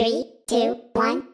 Three, two, one.